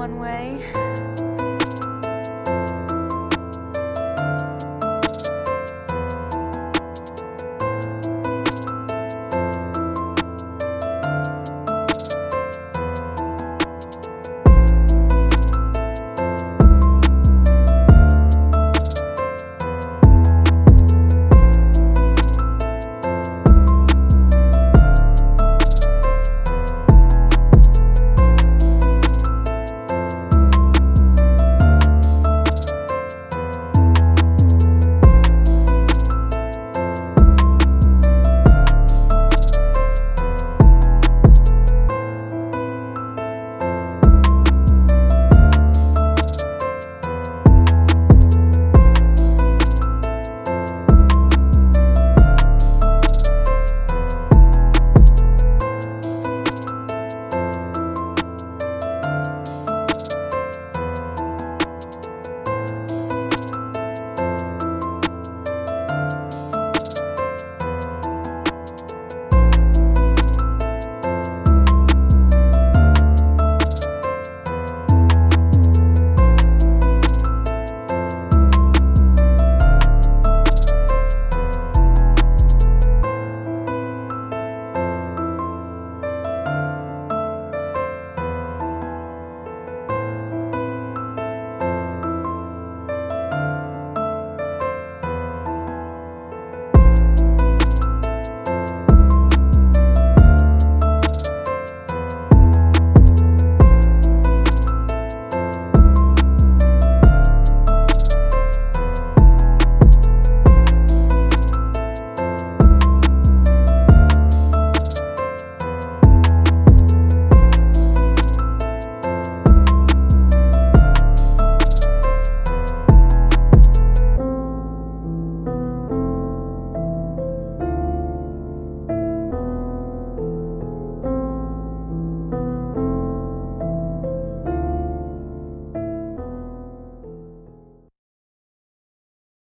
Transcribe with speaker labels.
Speaker 1: one way.